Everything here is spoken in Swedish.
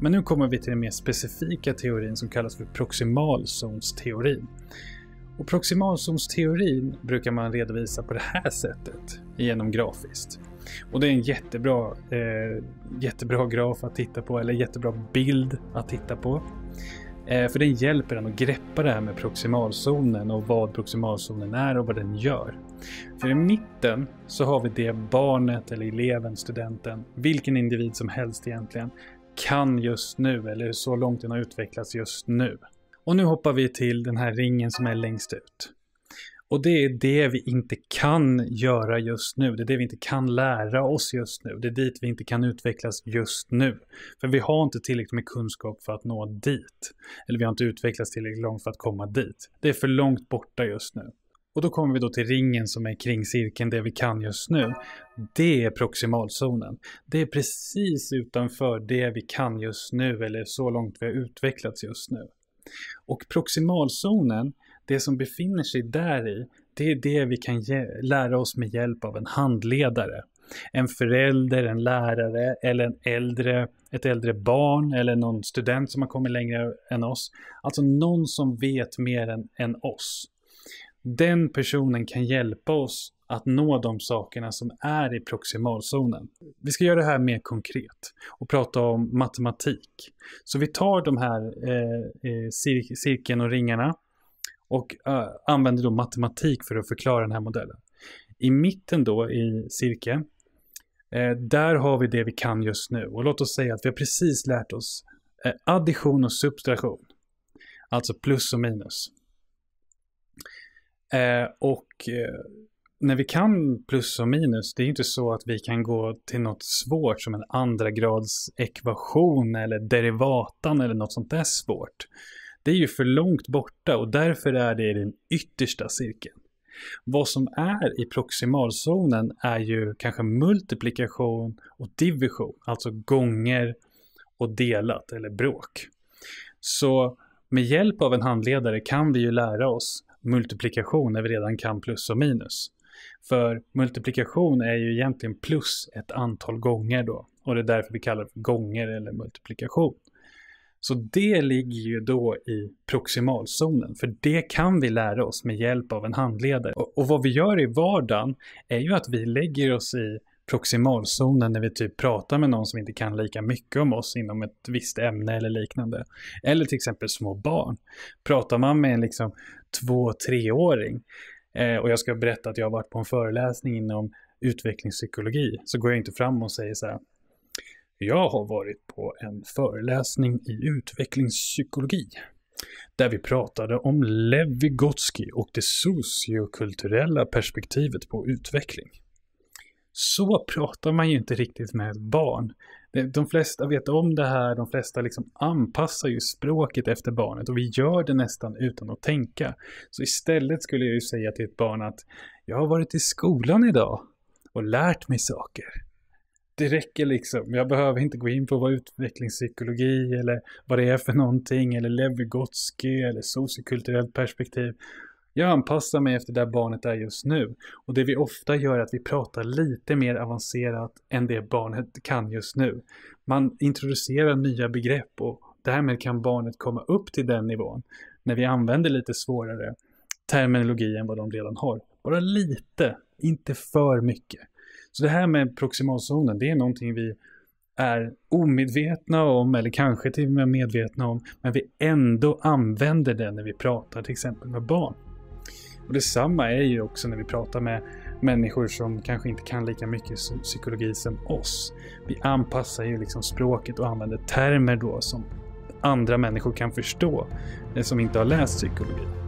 Men nu kommer vi till den mer specifika teorin som kallas för proximalzonsteorin. Och proximalzonsteorin brukar man redovisa på det här sättet genom grafiskt. Och det är en jättebra, eh, jättebra graf att titta på, eller jättebra bild att titta på. Eh, för den hjälper en att greppa det här med proximalzonen och vad proximalzonen är och vad den gör. För i mitten så har vi det barnet eller eleven, studenten, vilken individ som helst egentligen, kan just nu eller så långt den har utvecklats just nu. Och nu hoppar vi till den här ringen som är längst ut. Och det är det vi inte kan göra just nu. Det är det vi inte kan lära oss just nu. Det är dit vi inte kan utvecklas just nu. För vi har inte tillräckligt med kunskap för att nå dit. Eller vi har inte utvecklats tillräckligt långt för att komma dit. Det är för långt borta just nu. Och då kommer vi då till ringen som är kring cirkeln, det vi kan just nu. Det är proximalzonen. Det är precis utanför det vi kan just nu, eller så långt vi har utvecklats just nu. Och proximalzonen, det som befinner sig där i, det är det vi kan lära oss med hjälp av en handledare. En förälder, en lärare eller en äldre, ett äldre barn eller någon student som har kommit längre än oss. Alltså någon som vet mer än, än oss. Den personen kan hjälpa oss att nå de sakerna som är i proximalzonen. Vi ska göra det här mer konkret och prata om matematik. Så vi tar de här eh, eh, cir cirkeln och ringarna och eh, använder då matematik för att förklara den här modellen. I mitten då i cirkeln, eh, där har vi det vi kan just nu. Och låt oss säga att vi har precis lärt oss eh, addition och subtraktion. Alltså plus och minus. Eh, och eh, när vi kan plus och minus, det är ju inte så att vi kan gå till något svårt som en andra grads ekvation eller derivatan eller något sånt där svårt. Det är ju för långt borta och därför är det i den yttersta cirkeln. Vad som är i proximalzonen är ju kanske multiplikation och division, alltså gånger och delat eller bråk. Så med hjälp av en handledare kan vi ju lära oss multiplikation när vi redan kan plus och minus. För multiplikation är ju egentligen plus ett antal gånger då. Och det är därför vi kallar det för gånger eller multiplikation. Så det ligger ju då i proximalzonen, för det kan vi lära oss med hjälp av en handledare. Och, och vad vi gör i vardagen är ju att vi lägger oss i proximalzonen när vi typ pratar med någon som inte kan lika mycket om oss inom ett visst ämne eller liknande. Eller till exempel små barn. Pratar man med en liksom två, treåring eh, och jag ska berätta att jag har varit på en föreläsning inom utvecklingspsykologi så går jag inte fram och säger så här jag har varit på en föreläsning i utvecklingspsykologi där vi pratade om Lev Vygotsky och det sociokulturella perspektivet på utveckling. Så pratar man ju inte riktigt med ett barn. De flesta vet om det här, de flesta liksom anpassar ju språket efter barnet och vi gör det nästan utan att tänka. Så istället skulle jag ju säga till ett barn att jag har varit i skolan idag och lärt mig saker det räcker liksom. Jag behöver inte gå in på vad utvecklingspsykologi eller vad det är för någonting eller Levigotsky eller sociokulturellt perspektiv. Jag anpassar mig efter där barnet är just nu. Och det vi ofta gör är att vi pratar lite mer avancerat än det barnet kan just nu. Man introducerar nya begrepp och därmed kan barnet komma upp till den nivån när vi använder lite svårare terminologi än vad de redan har. Bara lite, inte för mycket. Så det här med proximalzonen, det är någonting vi är omedvetna om eller kanske till och med medvetna om, men vi ändå använder det när vi pratar till exempel med barn. Och detsamma är ju också när vi pratar med människor som kanske inte kan lika mycket psykologi som oss. Vi anpassar ju liksom språket och använder termer då som andra människor kan förstå, eh, som inte har läst psykologi.